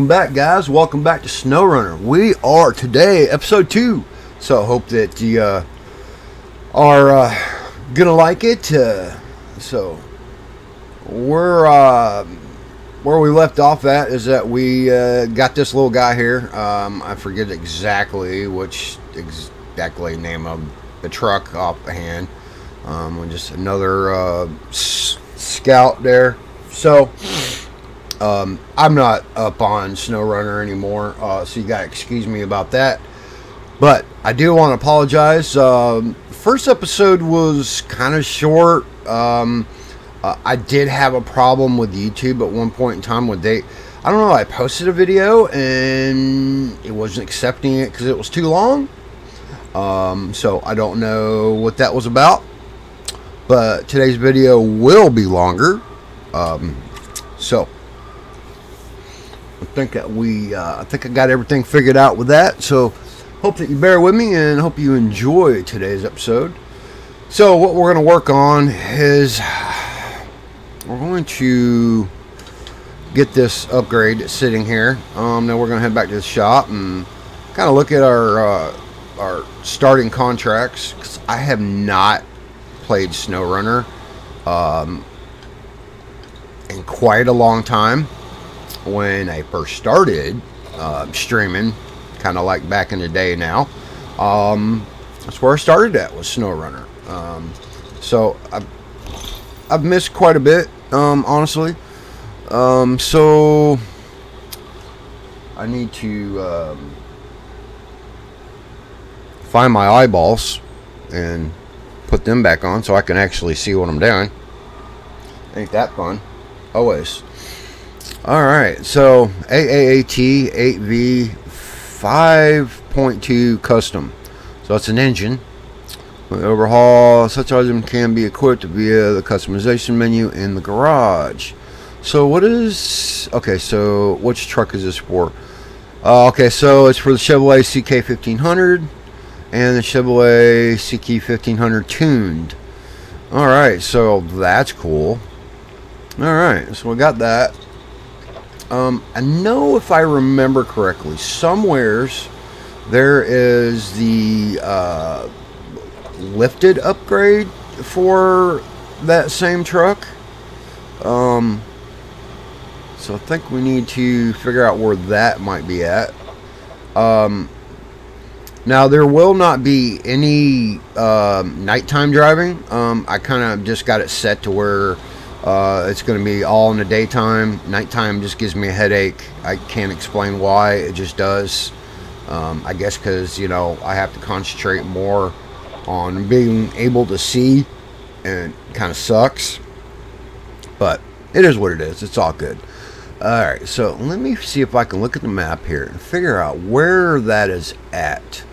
Welcome back, guys. Welcome back to SnowRunner. We are today episode two, so I hope that you uh, are uh, gonna like it. Uh, so we're uh, where we left off at is that we uh, got this little guy here. Um, I forget exactly which exactly name of the truck offhand. Um, just another uh, scout there. So. Um, I'm not up on SnowRunner anymore, uh, so you got to excuse me about that. But I do want to apologize. Um, first episode was kind of short. Um, uh, I did have a problem with YouTube at one point in time when they, I don't know, I posted a video and it wasn't accepting it because it was too long. Um, so I don't know what that was about. But today's video will be longer. Um, so I think that we, uh, I think I got everything figured out with that. So, hope that you bear with me and hope you enjoy today's episode. So, what we're going to work on is we're going to get this upgrade sitting here. Um, we're going to head back to the shop and kind of look at our uh, our starting contracts because I have not played SnowRunner um, in quite a long time when I first started uh, streaming, kind of like back in the day now. Um, that's where I started at was SnowRunner. Um, so I've, I've missed quite a bit, um, honestly. Um, so I need to um, find my eyeballs and put them back on so I can actually see what I'm doing. Ain't that fun? Always. Alright, so AAAT 8V 5.2 custom. So it's an engine. Overhaul, such item can be equipped via the customization menu in the garage. So what is... Okay, so which truck is this for? Uh, okay, so it's for the Chevrolet CK1500 and the Chevrolet CK1500 tuned. Alright, so that's cool. Alright, so we got that. Um, I know if I remember correctly, somewheres there is the uh, lifted upgrade for that same truck. Um, so I think we need to figure out where that might be at. Um, now there will not be any um, nighttime driving. Um, I kind of just got it set to where uh, it's going to be all in the daytime. Nighttime just gives me a headache. I can't explain why. It just does. Um, I guess because, you know, I have to concentrate more on being able to see. And kind of sucks. But it is what it is. It's all good. Alright, so let me see if I can look at the map here and figure out where that is at.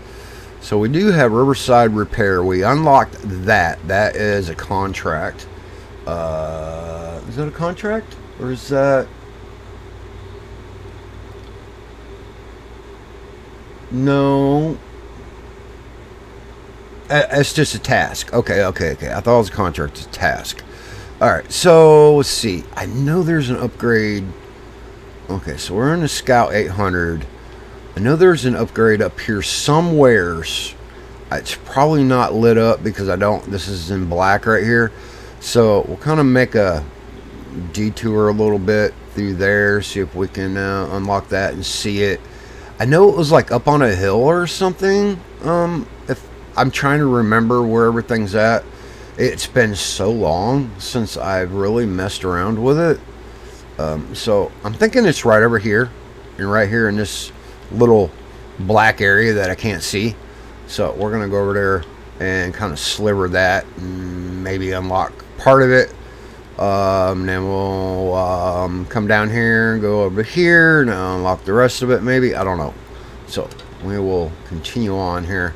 So we do have Riverside Repair. We unlocked that. That is a contract. Uh, is that a contract? Or is that... No. It's just a task. Okay, okay, okay. I thought it was a contract. It's a task. Alright, so let's see. I know there's an upgrade. Okay, so we're in the Scout 800. I know there's an upgrade up here somewheres. It's probably not lit up because I don't. This is in black right here. So we'll kind of make a detour a little bit through there, see if we can uh, unlock that and see it. I know it was like up on a hill or something. Um, if I'm trying to remember where everything's at. It's been so long since I've really messed around with it. Um, so I'm thinking it's right over here and right here in this little black area that I can't see. So we're going to go over there and kind of sliver that and maybe unlock part of it. Um, then we'll um, come down here and go over here and unlock the rest of it maybe. I don't know. So we will continue on here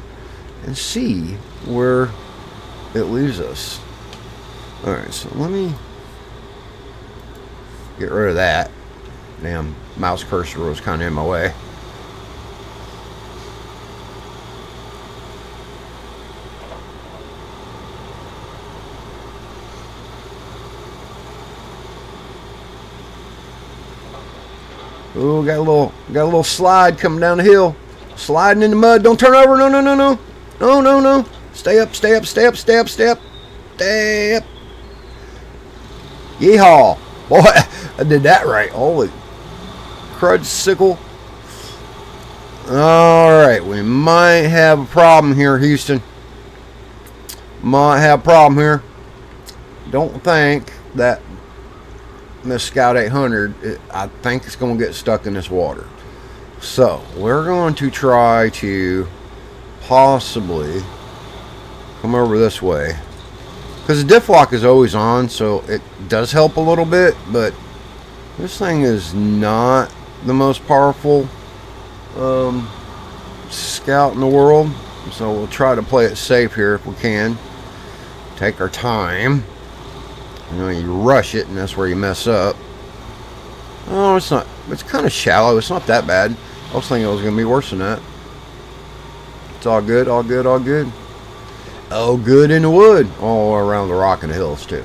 and see where it leaves us. Alright, so let me get rid of that. Damn, mouse cursor was kind of in my way. Ooh, got a little got a little slide coming down the hill. Sliding in the mud. Don't turn over. No, no, no, no. No, no, no. Stay up, stay up, stay up, stay up, stay up. Stay up. Yeehaw. Boy, I did that right. Holy crud sickle. Alright, we might have a problem here, Houston. Might have a problem here. Don't think that Miss Scout 800, it, I think it's going to get stuck in this water. So, we're going to try to possibly come over this way. Because the diff lock is always on, so it does help a little bit, but this thing is not the most powerful um, scout in the world. So we'll try to play it safe here if we can. Take our time. You know, you rush it, and that's where you mess up. Oh, it's not. It's kind of shallow. It's not that bad. I was thinking it was going to be worse than that. It's all good, all good, all good. Oh, good in the wood. All around the rock and the hills, too.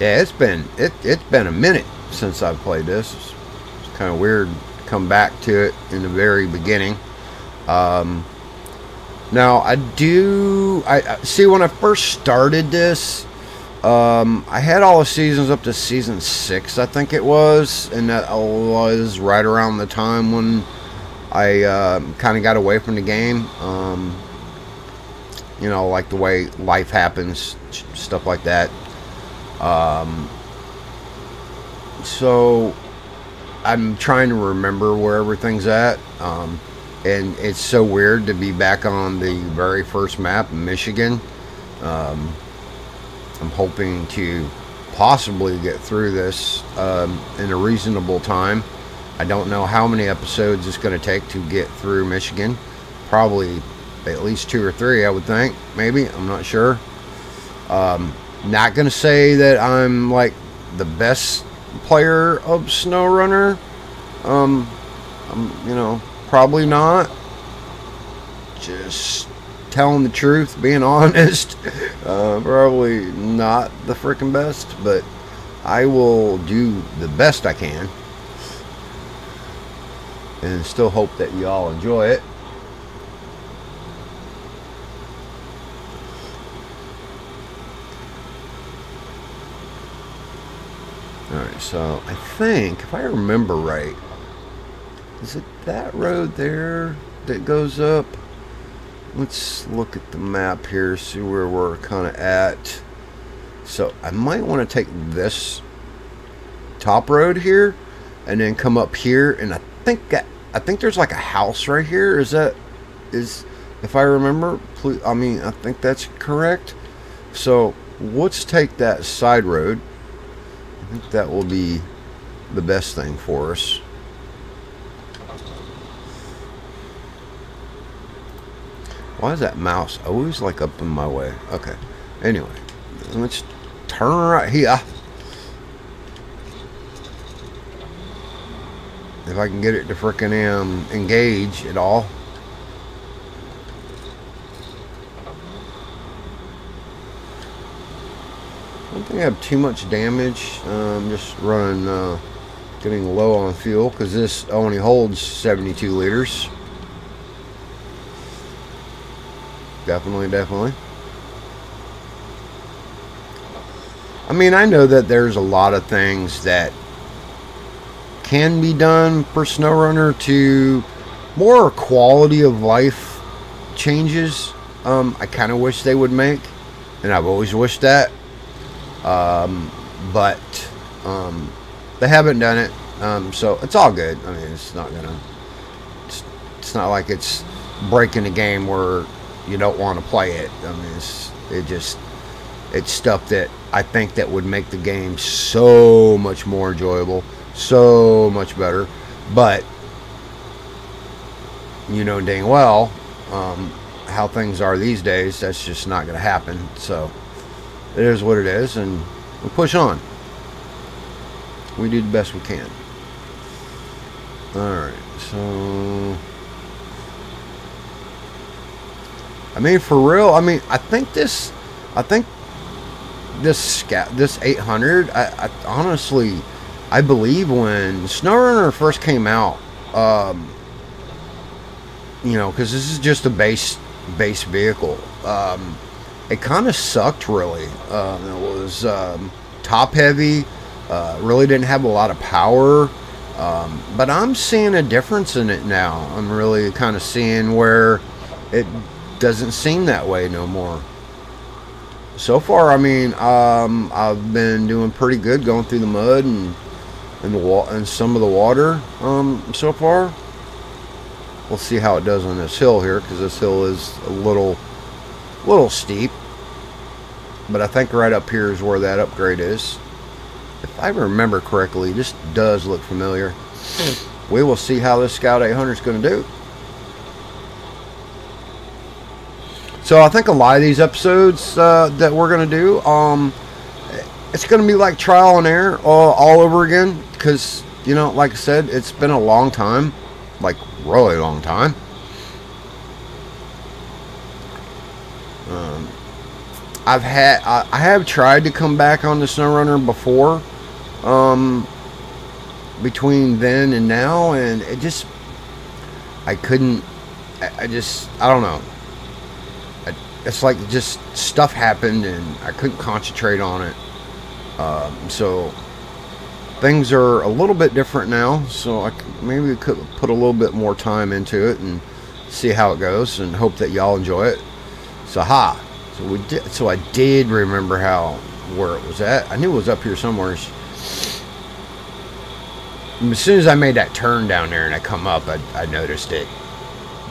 Yeah, it's been it it's been a minute since I've played this. It's, it's kind of weird to come back to it in the very beginning. Um, now I do I, I see when I first started this. Um, I had all the seasons up to season six, I think it was, and that was right around the time when I uh, kind of got away from the game. Um, you know, like the way life happens, stuff like that. Um, so I'm trying to remember where everything's at. Um, and it's so weird to be back on the very first map, in Michigan. Um, I'm hoping to possibly get through this um, in a reasonable time. I don't know how many episodes it's going to take to get through Michigan. Probably at least two or three, I would think. Maybe. I'm not sure. Um, not going to say that I'm like the best player of SnowRunner. Um, I'm, you know, probably not. Just telling the truth, being honest. Uh, probably not the freaking best, but I will do the best I can. And still hope that you all enjoy it. Alright, so I think, if I remember right, is it that road there that goes up? Let's look at the map here, see where we're kind of at. So I might want to take this top road here and then come up here and I think that, I think there's like a house right here. Is that is if I remember, I mean, I think that's correct. So let's take that side road I think that will be the best thing for us. Why is that mouse always like up in my way? Okay. Anyway, let's turn right here. If I can get it to frickin' um, engage at all. Have too much damage. I'm just running, uh, getting low on fuel because this only holds 72 liters. Definitely, definitely. I mean, I know that there's a lot of things that can be done for SnowRunner to more quality of life changes. Um, I kind of wish they would make, and I've always wished that. Um, but um, they haven't done it, um, so it's all good. I mean, it's not gonna. It's, it's not like it's breaking the game where you don't want to play it. I mean, it's it just it's stuff that I think that would make the game so much more enjoyable, so much better. But you know dang well um, how things are these days. That's just not to happen. So it is what it is, and we push on. We do the best we can. Alright, so... I mean, for real, I mean, I think this... I think this scat, this 800, I, I honestly... I believe when SnowRunner first came out, um, you know, because this is just a base base vehicle. Um, it kind of sucked, really. Uh, it was um, top heavy. Uh, really didn't have a lot of power. Um, but I'm seeing a difference in it now. I'm really kind of seeing where it doesn't seem that way no more. So far, I mean, um, I've been doing pretty good going through the mud and and the wa- and some of the water. Um, so far, we'll see how it does on this hill here because this hill is a little little steep. But I think right up here is where that upgrade is. If I remember correctly, this does look familiar. We will see how this Scout 800 is going to do. So I think a lot of these episodes uh, that we're going to do, um, it's going to be like trial and error all, all over again. Because, you know, like I said, it's been a long time. Like, really long time. I've had, I, I have tried to come back on the SnowRunner before. Um, between then and now, and it just, I couldn't, I, I just, I don't know it's like just stuff happened and I couldn't concentrate on it. Um, so things are a little bit different now. So I maybe could put a little bit more time into it and see how it goes and hope that y'all enjoy it. So ha. So we did. So I did remember how where it was at. I knew it was up here somewhere. As soon as I made that turn down there and I come up, I, I noticed it.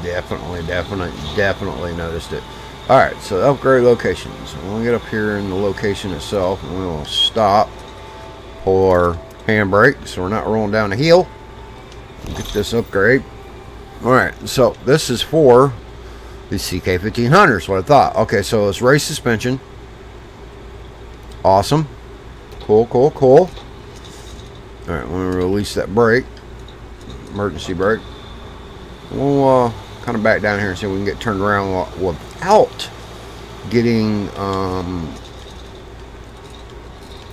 Definitely, definitely, definitely noticed it. Alright, so upgrade locations. We'll get up here in the location itself and we will stop, pull our handbrake so we're not rolling down the hill. Get this upgrade. Alright, so this is for the CK1500 is what I thought. Okay, so it's race suspension. Awesome. Cool, cool, cool. Alright, we're going to release that brake. Emergency brake. We'll uh, kind of back down here and see if we can get turned around without getting um,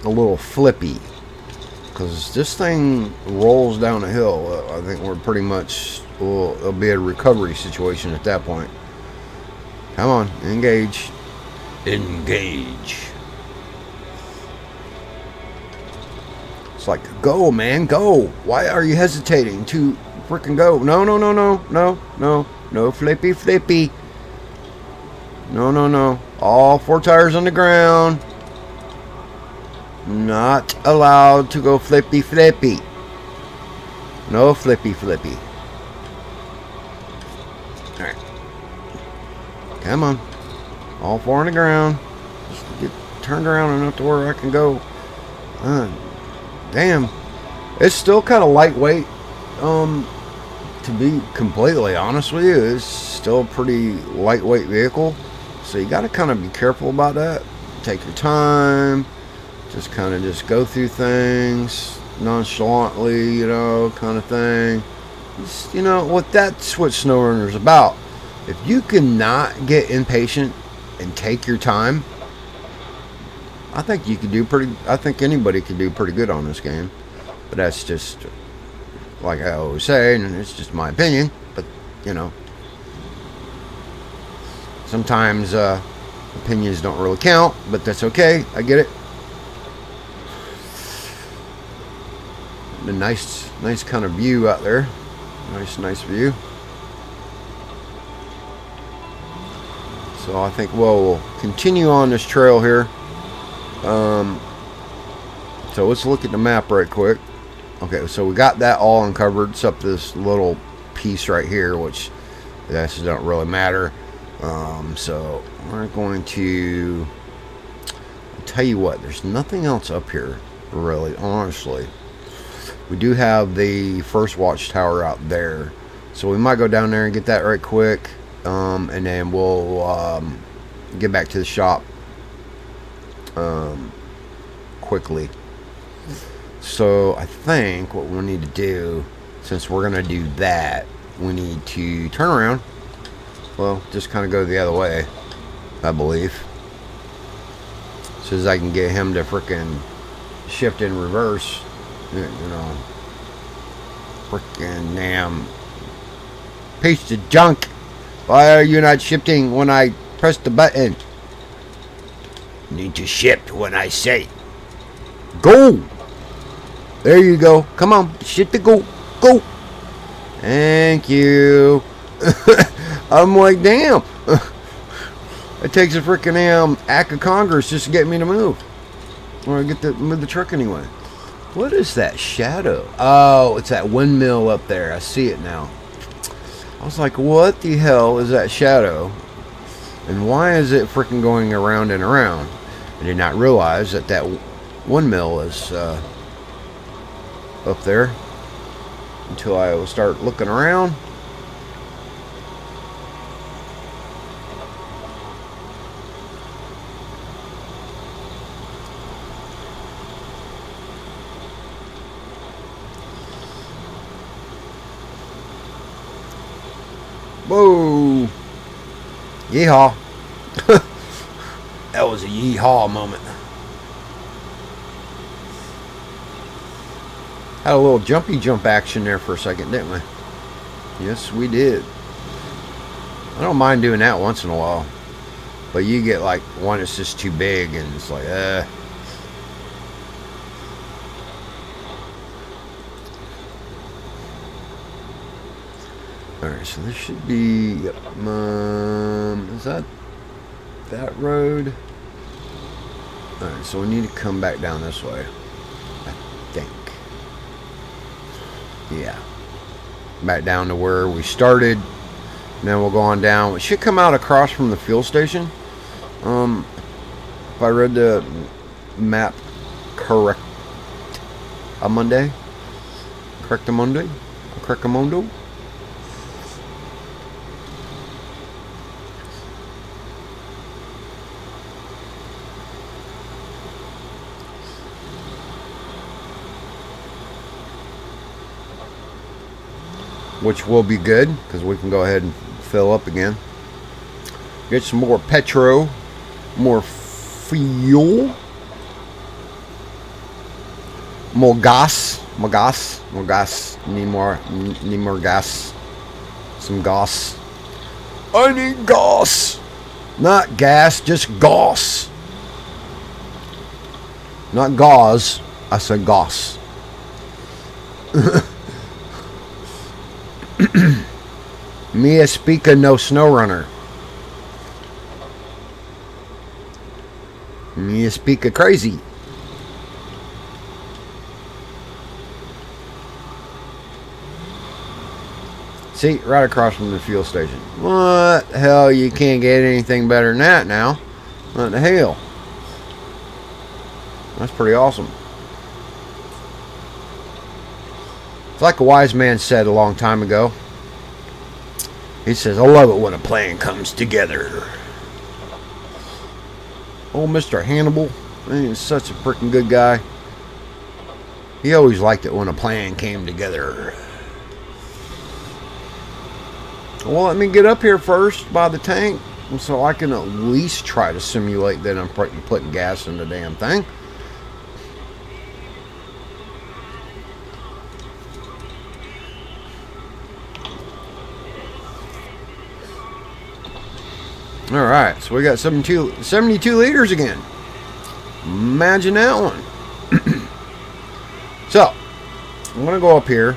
a little flippy because this thing rolls down a hill I think we're pretty much well, it'll be a recovery situation at that point come on engage engage it's like go man go why are you hesitating to freaking go no no no no no no no flippy flippy. No, no, no. All four tires on the ground. Not allowed to go flippy flippy. No flippy flippy. Come on. All four on the ground. Just get turned around enough to where I can go. Uh, damn. It's still kind of lightweight. Um, to be completely honest with you, it's still a pretty lightweight vehicle. So you got to kind of be careful about that. Take your time. Just kind of just go through things nonchalantly, you know, kind of thing. Just, you know, what that's what SnowRunner's about. If you cannot get impatient and take your time, I think you could do pretty. I think anybody could do pretty good on this game. But that's just like I always say, and it's just my opinion, but you know, sometimes uh, opinions don't really count, but that's okay. I get it. A nice, nice kind of view out there. Nice, nice view. So I think well, we'll continue on this trail here. Um, so let's look at the map right quick. Okay, so we got that all uncovered, except this little piece right here, which that doesn't really matter. Um, so we're going to tell you what. There's nothing else up here, really. Honestly, we do have the first watchtower out there, so we might go down there and get that right quick, um, and then we'll um, get back to the shop um, quickly. So I think what we'll need to do, since we're going to do that, we need to turn around, Well, just kind of go the other way, I believe. So as I can get him to frickin' shift in reverse, you know. Frickin' damn piece of junk. Why are you not shifting when I press the button? Need to shift when I say. Go! There you go. Come on, shift the go. Go! Thank you. I'm like, damn. it takes a freaking damn act of Congress just to get me to move. Or I get to move the truck anyway. What is that shadow? Oh, it's that windmill up there. I see it now. I was like, what the hell is that shadow? And why is it freaking going around and around? I did not realize that that windmill is uh, up there until I start looking around. Whoa! Yeehaw! that was a yeehaw moment. Had a little jumpy jump action there for a second, didn't we? Yes, we did. I don't mind doing that once in a while. But you get like one that's just too big and it's like, uh. Alright, so this should be, um, is that that road? Alright, so we need to come back down this way. I think. Yeah. Back down to where we started. And then we'll go on down. It should come out across from the fuel station. Um, if I read the map correct on Monday. Correct a Monday? Correct a Mondo? Which will be good because we can go ahead and fill up again. Get some more petro, more fuel, more gas, more gas, more gas, need more, need more gas, some gas. I need gas, not gas, just gas. Not gauze, I said gas. Mia Speaka no snow runner. Mia Speaka crazy. See, right across from the fuel station. What the hell? You can't get anything better than that now. What the hell? That's pretty awesome. It's like a wise man said a long time ago. He says, I love it when a plan comes together. Oh, Mr. Hannibal, he's such a freaking good guy. He always liked it when a plan came together. Well, let me get up here first by the tank so I can at least try to simulate that I'm putting gas in the damn thing. All right, so we got 72, 72 liters again. Imagine that one. so, I'm going to go up here.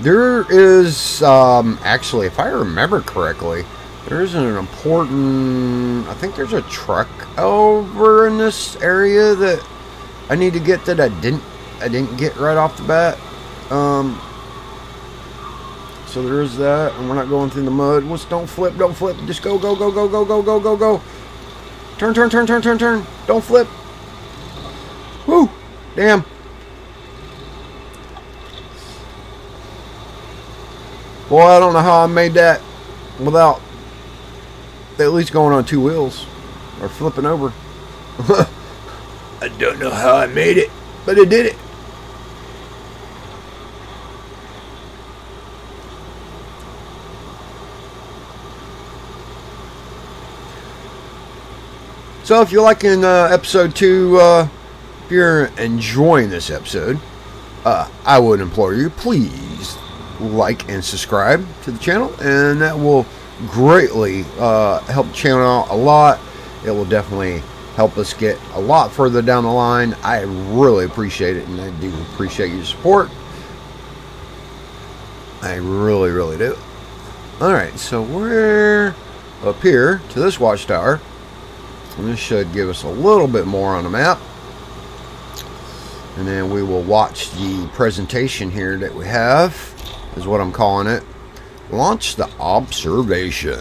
There is, um, actually, if I remember correctly, there is an important, I think there's a truck over in this area that I need to get that I didn't, I didn't get right off the bat. Um, so there is that, and we're not going through the mud. Let's don't flip, don't flip. Just go, go, go, go, go, go, go, go, go. Turn, turn, turn, turn, turn, turn. Don't flip. Whoo! Damn. Boy, I don't know how I made that without at least going on two wheels or flipping over. I don't know how I made it, but I did it. So if you're liking uh, episode two, uh, if you're enjoying this episode, uh, I would implore you, please like and subscribe to the channel, and that will greatly uh, help the channel out a lot. It will definitely help us get a lot further down the line. I really appreciate it, and I do appreciate your support. I really, really do. Alright, so we're up here to this watchtower. And this should give us a little bit more on the map. And then we will watch the presentation here that we have, is what I'm calling it. Launch the observation.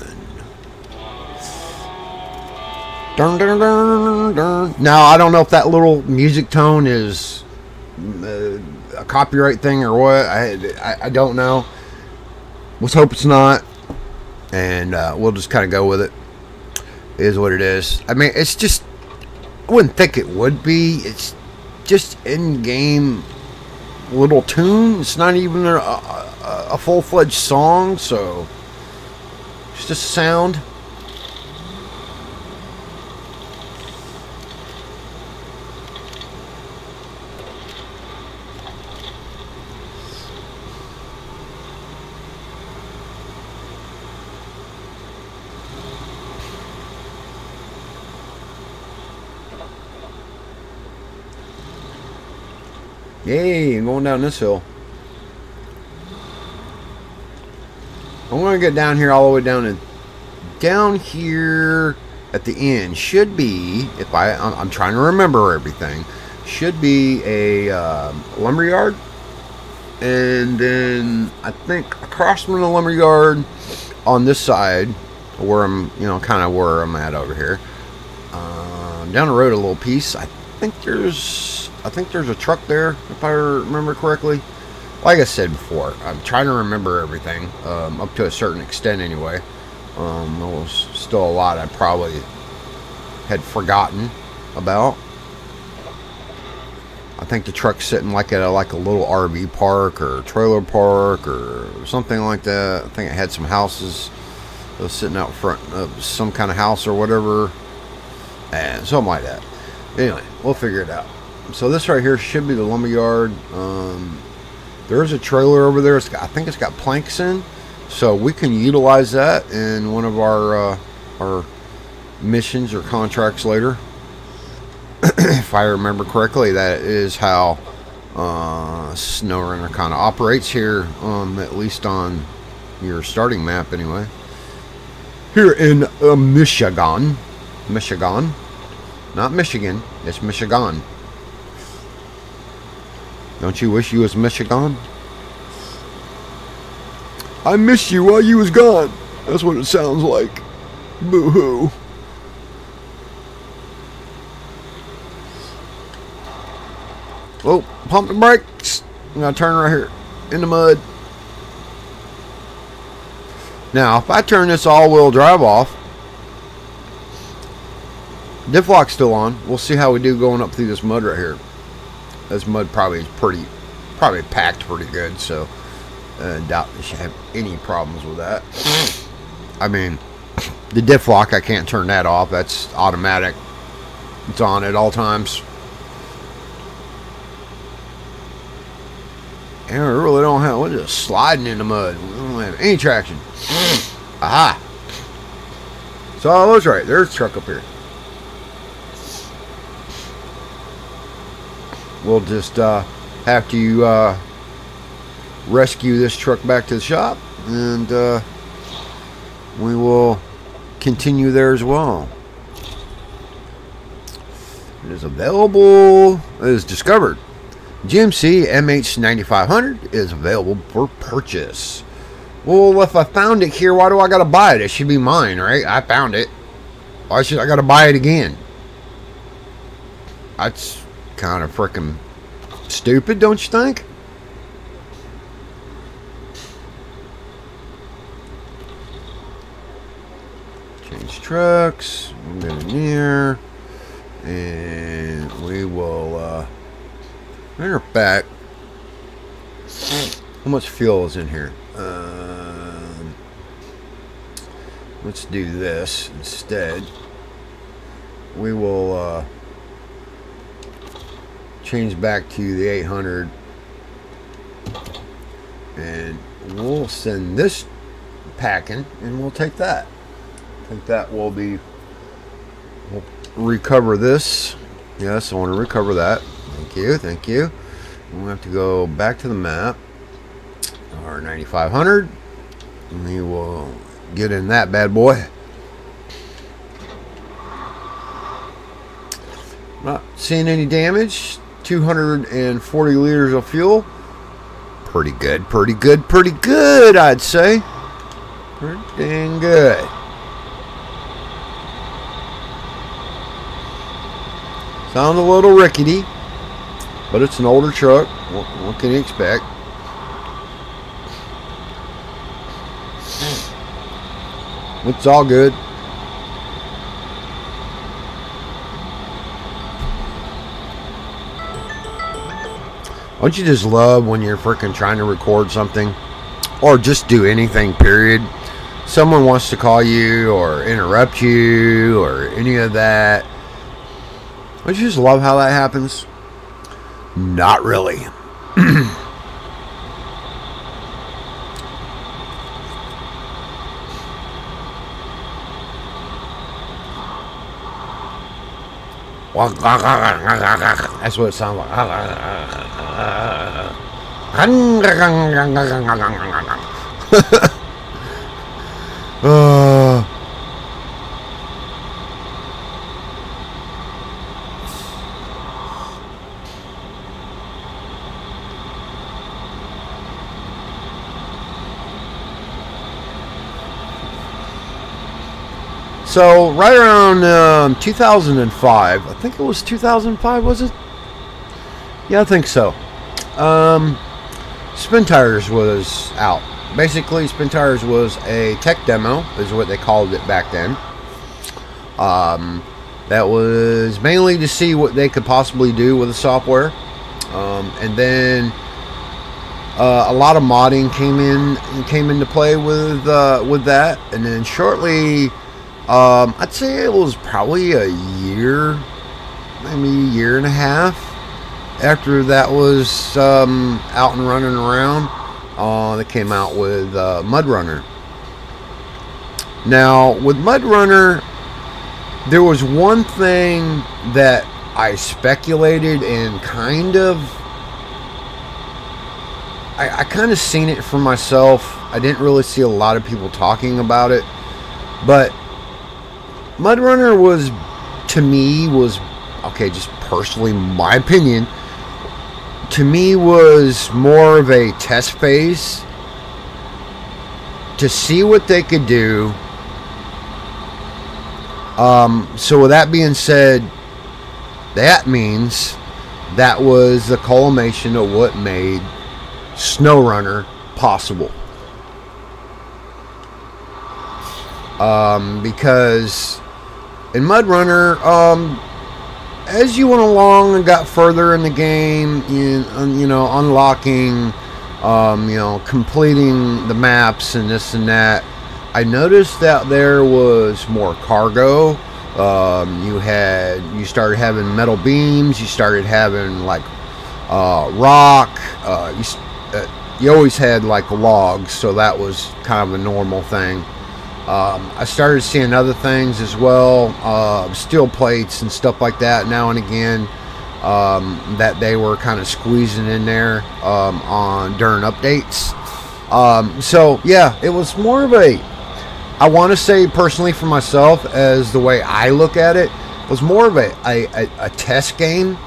Dun, dun, dun, dun. Now, I don't know if that little music tone is uh, a copyright thing or what. I, I, I don't know. Let's hope it's not. And uh, we'll just kind of go with it. Is what it is. I mean, it's just. I wouldn't think it would be. It's just in-game little tune. It's not even a, a, a full-fledged song, so it's just a sound. Yay, I'm going down this hill. I'm going to get down here all the way down to down here at the end. Should be if I I'm trying to remember everything. Should be a uh, lumber yard. And then I think across from the lumber yard on this side where I'm you know kind of where I'm at over here uh, down the road a little piece I think there's I think there's a truck there, if I remember correctly. Like I said before, I'm trying to remember everything, um, up to a certain extent anyway. Um, there was still a lot I probably had forgotten about. I think the truck's sitting like at a, like a little RV park or trailer park or something like that. I think it had some houses. Sitting out front of some kind of house or whatever. And something like that. Anyway, we'll figure it out so this right here should be the lumberyard. Um, there is a trailer over there. Got, I think it's got planks in, so we can utilize that in one of our uh, our missions or contracts later. if I remember correctly, that is how uh, SnowRunner kind of operates here, um, at least on your starting map anyway. Here in uh, Michigan, Michigan, not Michigan, it's Michigan. Don't you wish you was Michigan? I missed you while you was gone. That's what it sounds like. Boo-hoo. Oh, pump the brakes. I'm going to turn right here in the mud. Now, if I turn this all-wheel drive off, diff lock's still on. We'll see how we do going up through this mud right here this mud probably is pretty, probably packed pretty good, so uh, doubt they should have any problems with that. I mean, the diff lock, I can't turn that off. That's automatic. It's on at all times. And we really don't have, we're just sliding in the mud. We don't have any traction. Aha. So I was right. There's a truck up here. We'll just uh, have to uh, rescue this truck back to the shop and uh, we will continue there as well. It is available, it is discovered. GMC MH9500 is available for purchase. Well, if I found it here, why do I got to buy it? It should be mine, right? I found it. Why should I got to buy it again? That's kind of freaking stupid, don't you think? Change trucks, move in here, and we will uh, bring back. How much fuel is in here? Um, let's do this instead. we will uh, change back to the 800 and we'll send this packing and we'll take that. I think that will be we'll recover this. Yes, I want to recover that. Thank you, thank you. we have to go back to the map. Our 9500. And we will get in that bad boy. Not seeing any damage. 240 liters of fuel. Pretty good, pretty good, pretty good, I'd say. Pretty dang good. Sound a little rickety, but it's an older truck. What, what can you expect? Hmm. It's all good. Don't you just love when you're freaking trying to record something or just do anything, period? Someone wants to call you or interrupt you or any of that. Don't you just love how that happens? Not really. That's what it sounds like. uh, So right around um, 2005, I think it was 2005, was it? Yeah, I think so. Um, Spin Tires was out. Basically, Spin Tires was a tech demo, is what they called it back then. Um, that was mainly to see what they could possibly do with the software. Um, and then uh, a lot of modding came in came into play with uh, with that. And then shortly um, I'd say it was probably a year, maybe a year and a half after that was um, out and running around. Uh, they came out with uh, Mud Runner. Now, with Mud Runner, there was one thing that I speculated and kind of. I, I kind of seen it for myself. I didn't really see a lot of people talking about it. But Mudrunner was, to me, was okay. Just personally, my opinion, to me was more of a test phase to see what they could do. Um, so with that being said, that means that was the culmination of what made SnowRunner possible. Um, because in Mud Runner, um, as you went along and got further in the game, you, you know, unlocking, um, you know, completing the maps and this and that, I noticed that there was more cargo. Um, you had, you started having metal beams. You started having like uh, rock. Uh, you, uh, you always had like logs, so that was kind of a normal thing. Um, I started seeing other things as well, uh, steel plates and stuff like that now and again um, that they were kind of squeezing in there um, on during updates. Um, so yeah, it was more of a, I want to say personally for myself as the way I look at it, was more of a, a, a test game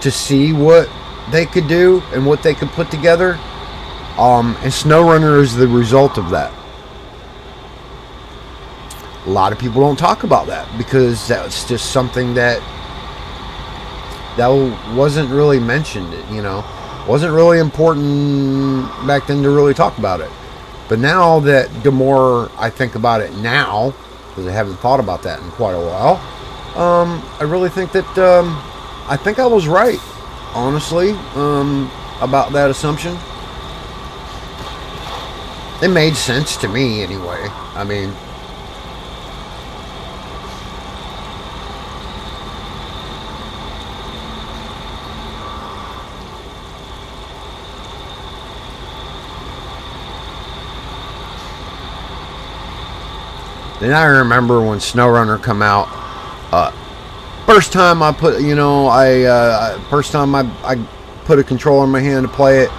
to see what they could do and what they could put together. Um, and SnowRunner is the result of that a lot of people don't talk about that because that's just something that that wasn't really mentioned you know? Wasn't really important back then to really talk about it. But now that the more i think about it now because i haven't thought about that in quite a while um, i really think that um, i think i was right honestly um, about that assumption. It made sense to me anyway. I mean Then I remember when SnowRunner come out. Uh, first time I put, you know, I uh, first time I, I put a controller in my hand to play it,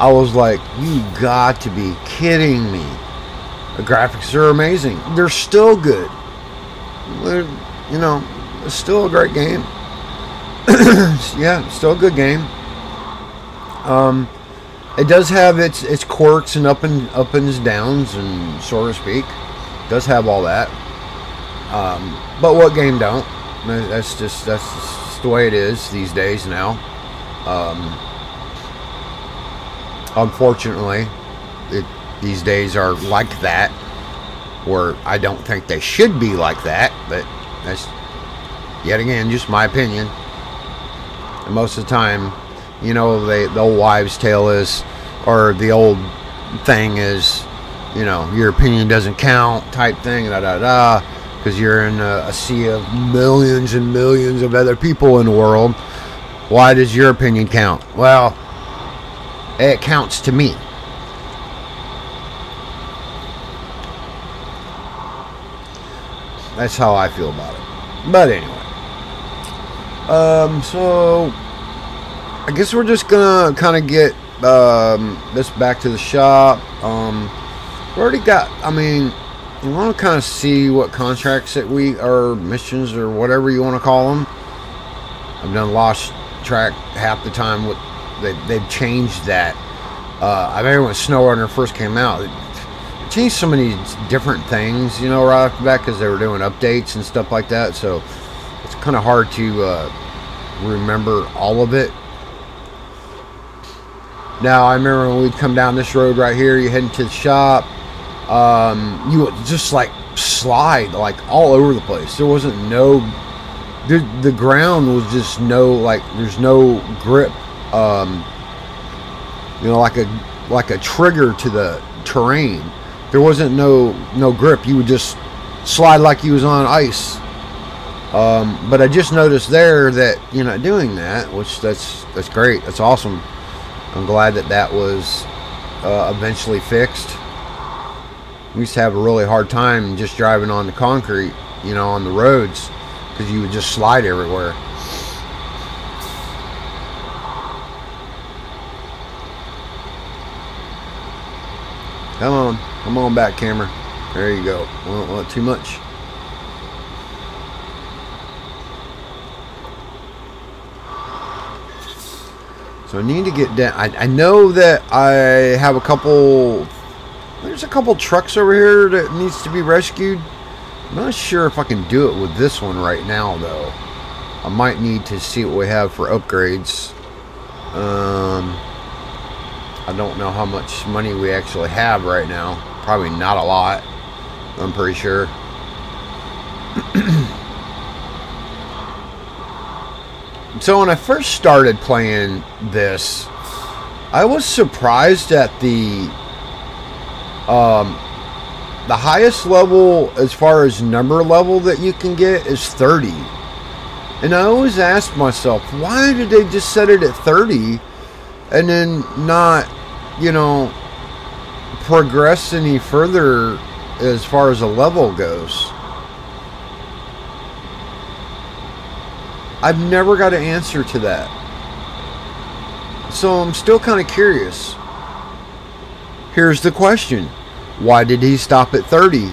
I was like, you got to be kidding me. The graphics are amazing. They're still good. They're, you know, it's still a great game. yeah, still a good game. Um, it does have its its quirks and up and up and downs and so to speak. Does have all that. Um, but what game don't? That's just that's just the way it is these days now. Um, unfortunately, it, these days are like that. Where I don't think they should be like that, but that's yet again just my opinion. And most of the time, you know, they, the old wives' tale is, or the old thing is, you know, your opinion doesn't count type thing, da da da, because you're in a, a sea of millions and millions of other people in the world. Why does your opinion count? Well, it counts to me. That's how I feel about it. But anyway. Um, so I guess we're just gonna kind of get um, this back to the shop. Um, already got. I mean, we want to kind of see what contracts that we or missions or whatever you want to call them. I've done lost track half the time. With they they've changed that. Uh, I remember when SnowRunner first came out, it changed so many different things. You know, right off the bat because they were doing updates and stuff like that. So it's kind of hard to uh, remember all of it. Now, I remember when we'd come down this road right here, you head into the shop, um, you would just like slide like all over the place. There wasn't no, the, ground was just no, like, there's no grip, um, you know, like a, like a trigger to the terrain. There wasn't no, no grip. You would just slide like you was on ice. Um, but I just noticed there that you're not doing that, which that's, that's great. That's awesome. I'm glad that that was uh, eventually fixed. We used to have a really hard time just driving on the concrete, you know, on the roads, because you would just slide everywhere. Come on, come on back, camera. There you go. I don't want too much. So I need to get down. I, I know that I have a couple. There's a couple trucks over here that needs to be rescued. I'm not sure if I can do it with this one right now, though. I might need to see what we have for upgrades. Um, I don't know how much money we actually have right now. Probably not a lot. I'm pretty sure. so when I first started playing this, I was surprised at the um, the highest level as far as number level that you can get is 30. And I always ask myself, why did they just set it at 30 and then not, you know, progress any further as far as a level goes? I've never got an answer to that. So I'm still kind of curious. Here's the question. Why did he stop at 30?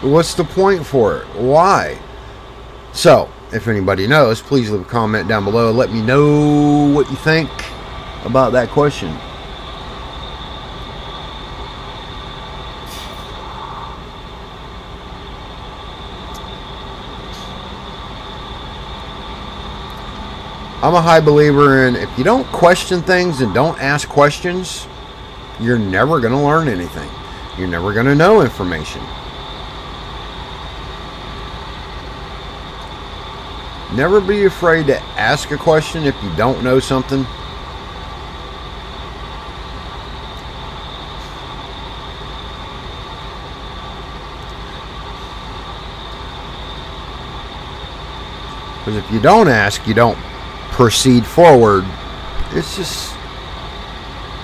What's the point for it? Why? So, if anybody knows, please leave a comment down below. Let me know what you think about that question. I'm a high believer in if you don't question things and don't ask questions, you're never going to learn anything. You're never going to know information. Never be afraid to ask a question if you don't know something. Because if you don't ask, you don't proceed forward. It's just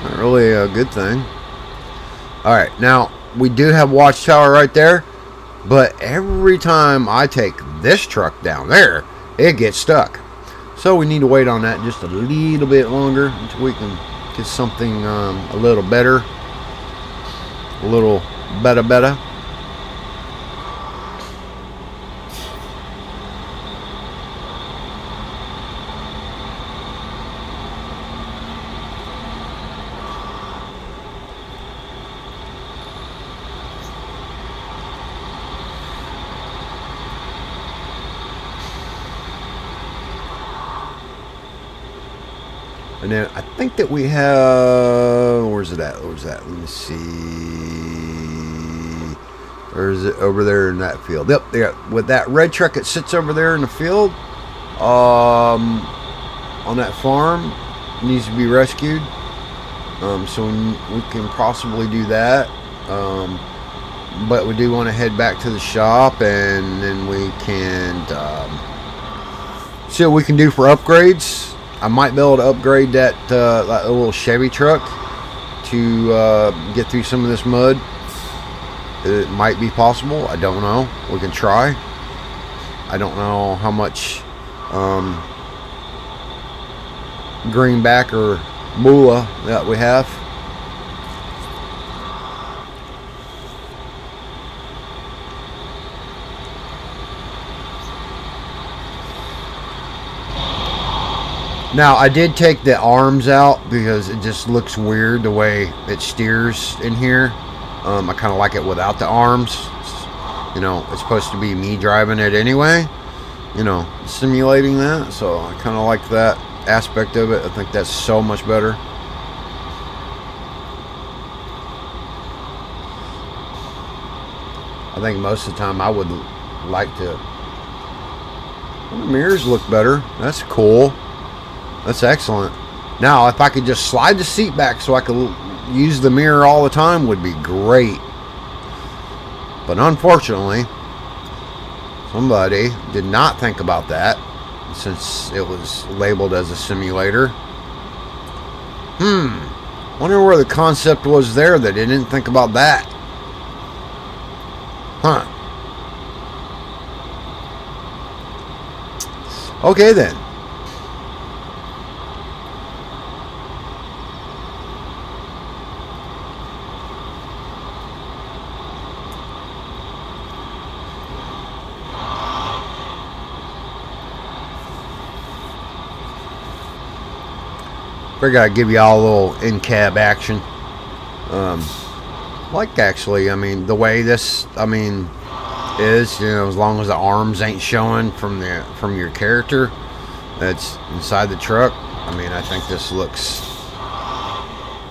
not really a good thing. Alright, now we do have Watchtower right there. But every time I take this truck down there, it gets stuck. So we need to wait on that just a little bit longer until we can get something um, a little better. A little better, better. And then I think that we have. Where's it at? Where's that? Let me see. Or is it over there in that field? Yep, there. With that red truck it sits over there in the field, um, on that farm, needs to be rescued. Um, so we, we can possibly do that. Um, but we do want to head back to the shop and then we can um, see what we can do for upgrades. I might be able to upgrade that, uh, that little Chevy truck to uh, get through some of this mud. It might be possible. I don't know. We can try. I don't know how much um, greenback or moolah that we have. Now, I did take the arms out because it just looks weird the way it steers in here. Um, I kind of like it without the arms. It's, you know, it's supposed to be me driving it anyway. You know, simulating that. So I kind of like that aspect of it. I think that's so much better. I think most of the time I would like to. The mirrors look better. That's cool. That's excellent. Now, if I could just slide the seat back so I could use the mirror all the time would be great. But unfortunately, somebody did not think about that since it was labeled as a simulator. Hmm. Wonder where the concept was there that they didn't think about that. Huh. Okay then. Figure I'd give you all a little in-cab action. Um, like actually, I mean, the way this, I mean, is, you know, as long as the arms ain't showing from the from your character that's inside the truck, I mean, I think this looks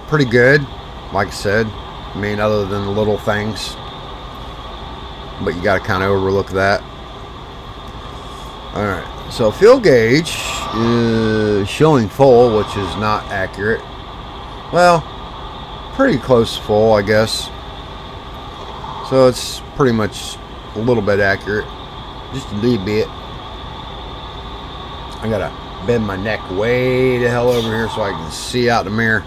pretty good. Like I said, I mean, other than the little things, but you got to kind of overlook that. All right. So fuel gauge is showing full, which is not accurate. Well, pretty close to full, I guess. So it's pretty much a little bit accurate. Just a little bit. I gotta bend my neck way the hell over here so I can see out the mirror.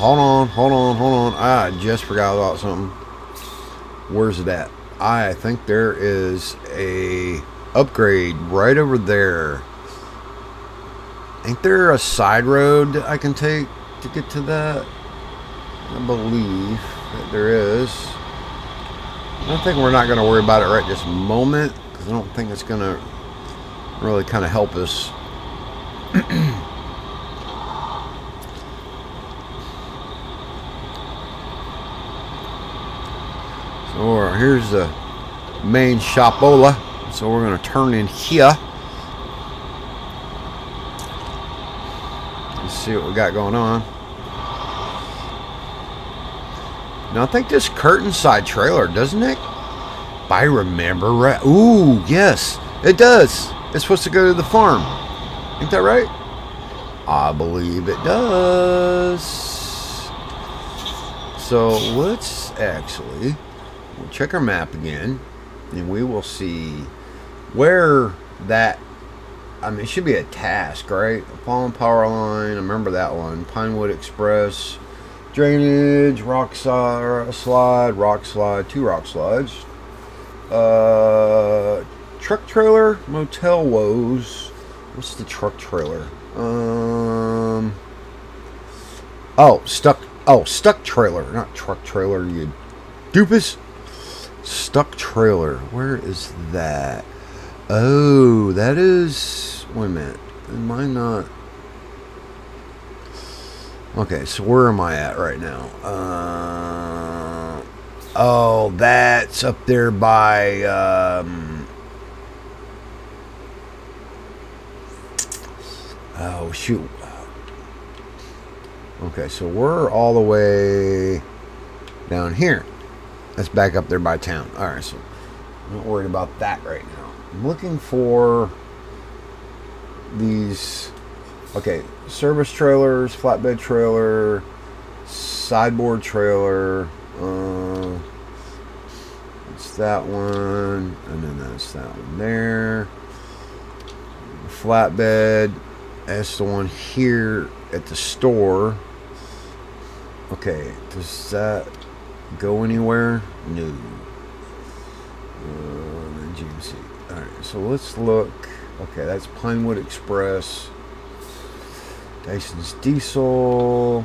Hold on, hold on, hold on. I just forgot about something. Where's it at? I think there is a upgrade right over there. Ain't there a side road that I can take to get to that? I believe that there is. I think we're not going to worry about it right this moment because I don't think it's going to really kind of help us. Or here's the main shopola. So we're going to turn in here. Let's see what we got going on. Now I think this curtain side trailer, doesn't it? If I remember right. Ooh, yes, it does. It's supposed to go to the farm. Ain't that right? I believe it does. So let's actually We'll check our map again, and we will see where that I mean, it should be a task, right? Fallen Power Line, I remember that one. Pinewood Express, drainage, rock slide, rock slide, two rock slides. Uh, truck trailer, motel woes. What's the truck trailer? Um, oh, stuck. Oh, stuck trailer, not truck trailer. You doofus. Stuck trailer. Where is that? Oh, that is. Wait a minute. Am I not? Okay, so where am I at right now? Uh, oh, that's up there by. Um, oh, shoot. Okay, so we're all the way down here. That's back up there by town. Alright, so I'm not worried about that right now. I'm looking for these okay service trailers flatbed trailer sideboard trailer uh, it's that one and then that's that one there flatbed that's the one here at the store okay does that go anywhere no uh, GMC alright so let's look Okay, that's Pinewood Express. Dyson's Diesel.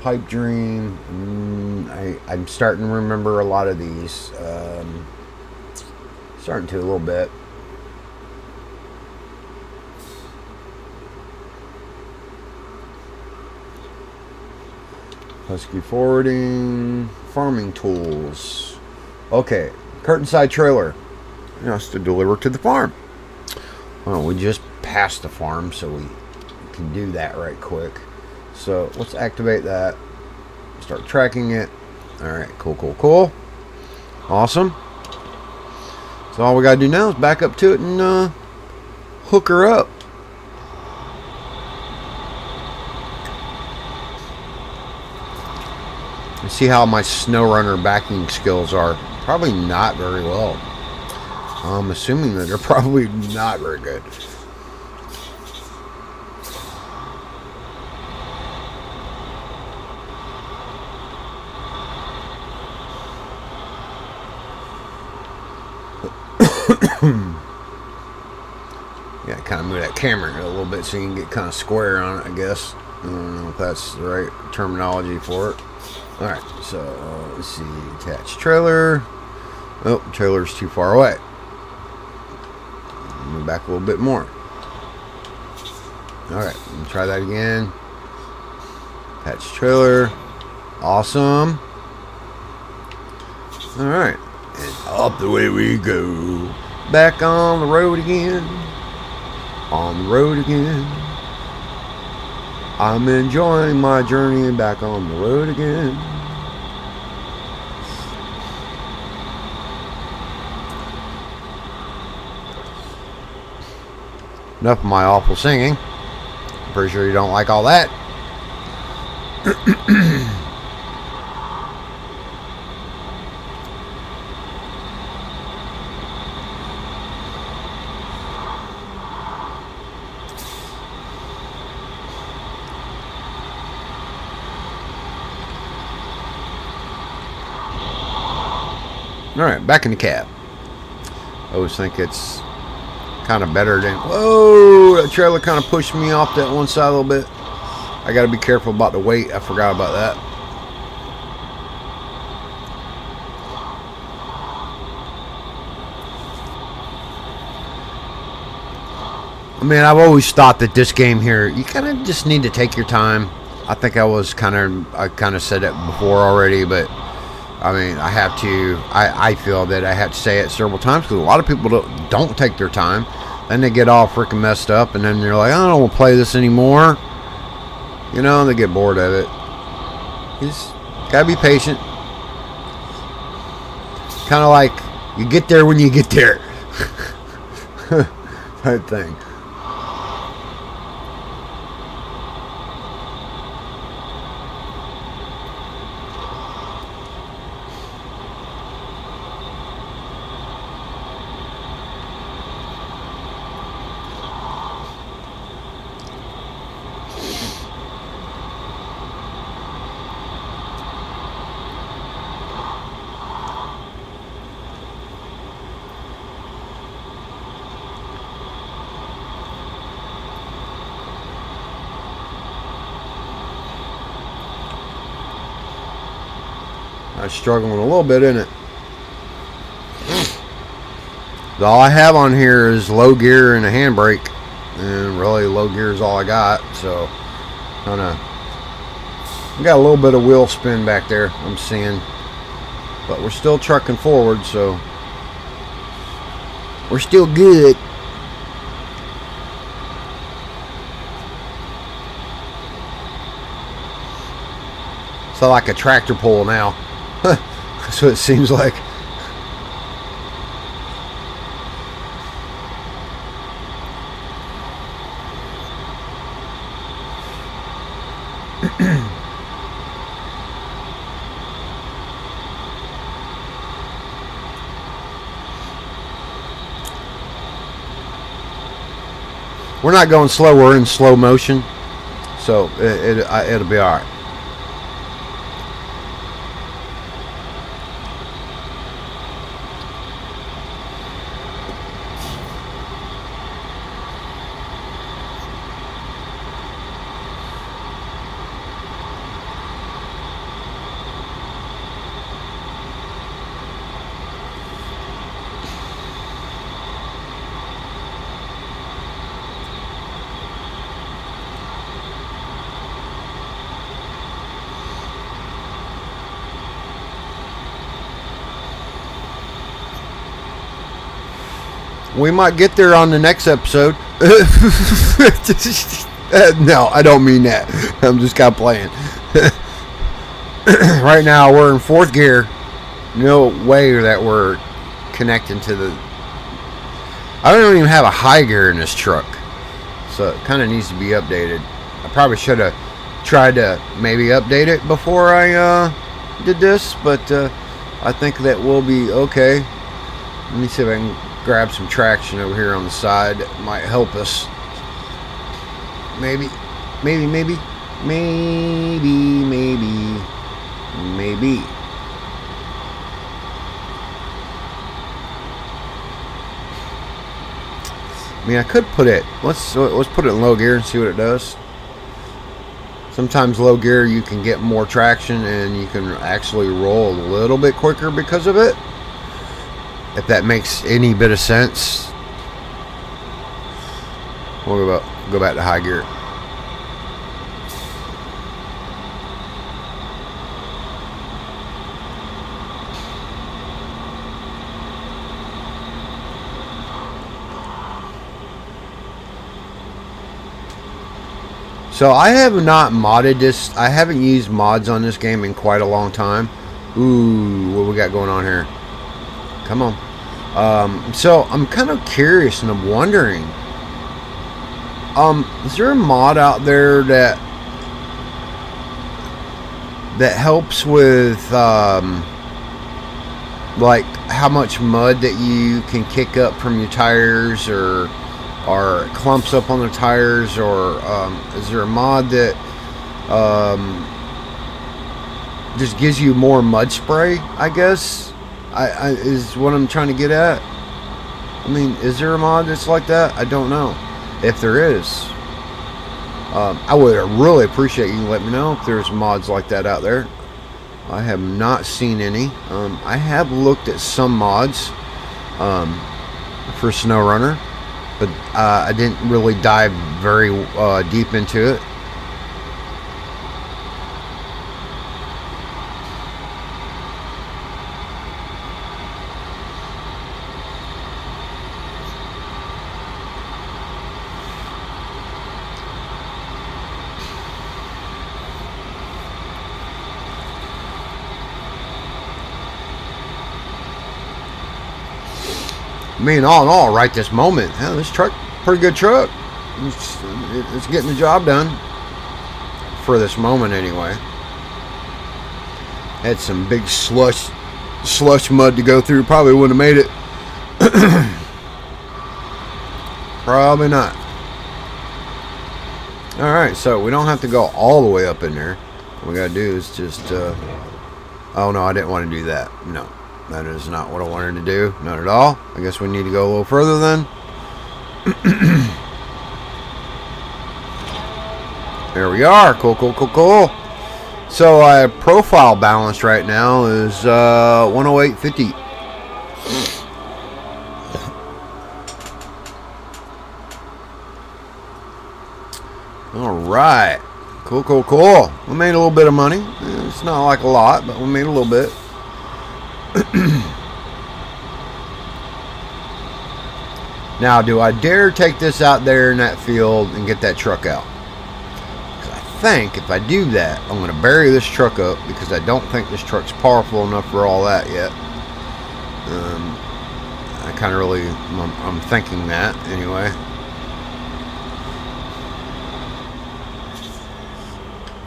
Pipe Dream. Mm, I, I'm starting to remember a lot of these. Um, starting to a little bit. Husky Forwarding. Farming Tools. Okay, curtain side trailer us to deliver to the farm. Well, we just passed the farm, so we can do that right quick. So let's activate that. Start tracking it. All right, cool, cool, cool. Awesome. So all we got to do now is back up to it and uh, hook her up. And see how my SnowRunner backing skills are. Probably not very well. I'm assuming that they're probably not very good. yeah, kind of move that camera a little bit so you can get kind of square on it, I guess. I don't know if that's the right terminology for it. Alright, so uh, let's see. Attach trailer. Oh, trailer's too far away move back a little bit more. Alright, try that again. Patch trailer. Awesome. Alright. And up the way we go. Back on the road again. On the road again. I'm enjoying my journey back on the road again. Enough of my awful singing. Pretty sure you don't like all that. Alright, back in the cab. I always think it's kind of better than... Whoa! That trailer kind of pushed me off that one side a little bit. I got to be careful about the weight. I forgot about that. I mean, I've always thought that this game here, you kind of just need to take your time. I think I was kind of, I kind of said it before already, but I mean, I have to, I, I feel that I have to say it several times because a lot of people don't, don't take their time. Then they get all freaking messed up and then they're like, I don't want to play this anymore. You know, they get bored of it. You just gotta be patient. Kind of like you get there when you get there. type thing. Struggling a little bit, isn't it? All I have on here is low gear and a handbrake. And really, low gear is all I got. So, kind of got a little bit of wheel spin back there, I'm seeing. But we're still trucking forward, so we're still good. So like a tractor pull now. That's what it seems like. We're not going slow. We're in slow motion, so it, it it'll be all right. We might get there on the next episode. no, I don't mean that. I'm just kind of playing. right now, we're in fourth gear. No way that we're connecting to the. I don't even have a high gear in this truck, so it kind of needs to be updated. I probably should have tried to maybe update it before I uh, did this, but uh, I think that will be okay. Let me see if I can grab some traction over here on the side might help us. Maybe, maybe, maybe, maybe, maybe, maybe. I mean, I could put it. Let's let's put it in low gear and see what it does. Sometimes low gear you can get more traction and you can actually roll a little bit quicker because of it if that makes any bit of sense. We'll go back, go back to high gear. So I have not modded this. I haven't used mods on this game in quite a long time. Ooh, what we got going on here? Come on. Um, so I'm kind of curious and I'm wondering, um, is there a mod out there that that helps with um, like how much mud that you can kick up from your tires or or clumps up on the tires or um, is there a mod that um, just gives you more mud spray I guess I, I, is what I'm trying to get at. I mean, is there a mod that's like that? I don't know. If there is, um, I would really appreciate you let me know if there's mods like that out there. I have not seen any. Um, I have looked at some mods um, for SnowRunner, but uh, I didn't really dive very uh, deep into it. Mean, all in all, right this moment, yeah, this truck, pretty good truck. It's, it's getting the job done for this moment, anyway. Had some big slush, slush mud to go through. Probably wouldn't have made it. Probably not. All right, so we don't have to go all the way up in there. What we gotta do is just. Uh, oh no, I didn't want to do that. No. That is not what I wanted to do. Not at all. I guess we need to go a little further then. there we are. Cool, cool, cool, cool. So our profile balance right now is uh, 108.50. All right. Cool, cool, cool. We made a little bit of money. It's not like a lot, but we made a little bit. now, do I dare take this out there in that field and get that truck out? Because I think if I do that, I'm going to bury this truck up because I don't think this truck's powerful enough for all that yet. Um, I kind of really, I'm, I'm thinking that anyway.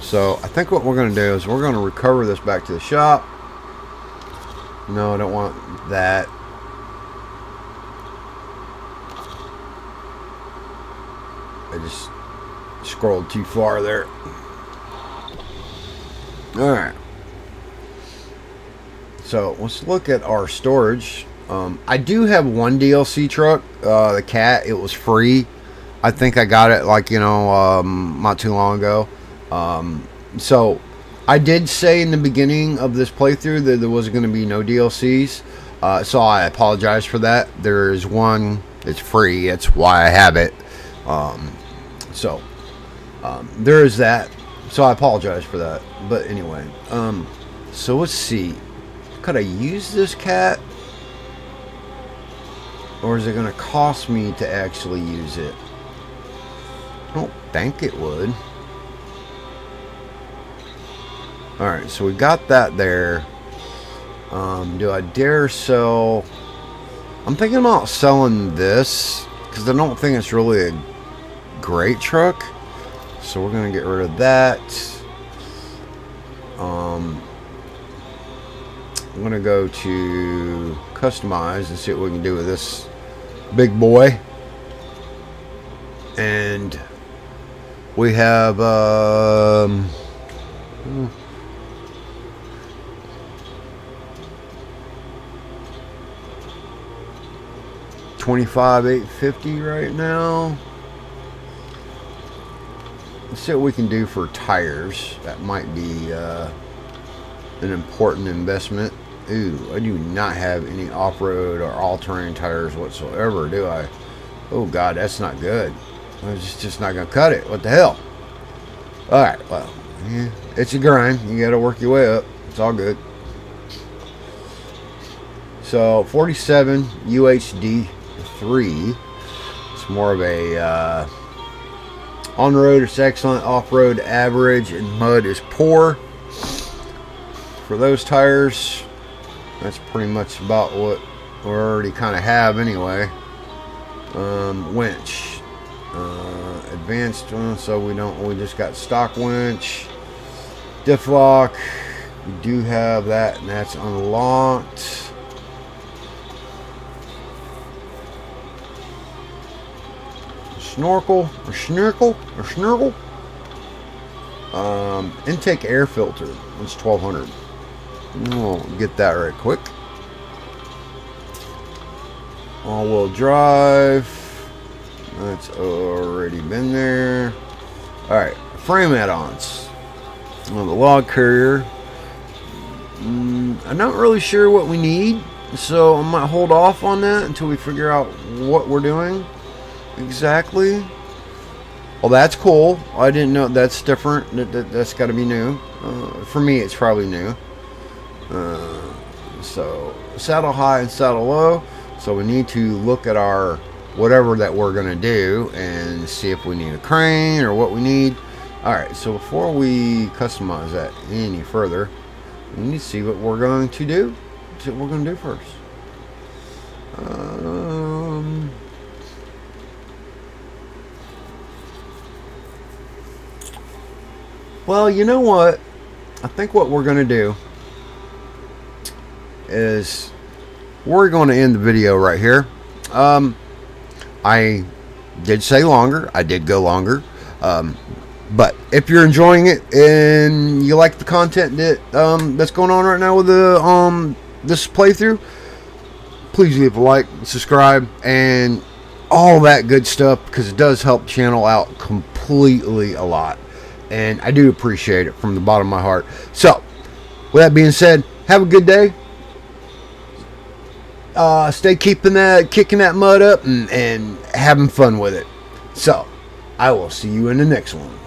So I think what we're going to do is we're going to recover this back to the shop. No, I don't want that. I just scrolled too far there. Alright. So let's look at our storage. Um, I do have one DLC truck, uh, the cat. It was free. I think I got it like, you know, um, not too long ago. Um, so I did say in the beginning of this playthrough that there was going to be no DLCs. Uh, so I apologize for that. There is one it's free. That's why I have it. Um, so um, there is that. So I apologize for that. But anyway, um, so let's see. Could I use this cat? Or is it going to cost me to actually use it? I don't think it would. Alright, so we got that there. Um, do I dare sell... I'm thinking about selling this, because I don't think it's really a great truck. So we're going to get rid of that. Um, I'm going to go to customize and see what we can do with this big boy. And we have... Um, 25 850 right now. Let's see what we can do for tires. That might be uh, an important investment. Ooh I do not have any off-road or all-terrain tires whatsoever do I? Oh god that's not good. It's just not gonna cut it. What the hell? Alright well yeah, it's a grind. You gotta work your way up. It's all good. So 47 UHD 3. It's more of a uh, on-road is excellent, off-road average, and mud is poor. For those tires, that's pretty much about what we already kind of have anyway. Um, winch, uh, advanced one, so we don't. We just got stock winch, diff lock. We do have that, and that's unlocked. Snorkel or snorkel or snorkel. Um, intake air filter. It's 1200. We'll get that right quick. All-wheel drive. That's already been there. Alright, frame add-ons. On the log carrier. Mm, I'm not really sure what we need, so I might hold off on that until we figure out what we're doing exactly. Well, that's cool. I didn't know that's different. That, that, has got to be new. Uh, for me, it's probably new. Uh, so, saddle high and saddle low. So we need to look at our whatever that we're going to do and see if we need a crane or what we need. Alright, so before we customize that any further, we need to see what we're going to do. What we're going to do first. Um, Well, you know what? I think what we're going to do is we're going to end the video right here. Um, I did say longer. I did go longer. Um, but if you're enjoying it and you like the content that um, that's going on right now with the um, this playthrough, please leave a like, subscribe, and all that good stuff because it does help channel out completely a lot and I do appreciate it from the bottom of my heart. So, with that being said, have a good day. Uh, stay keeping that, kicking that mud up, and, and having fun with it. So, I will see you in the next one.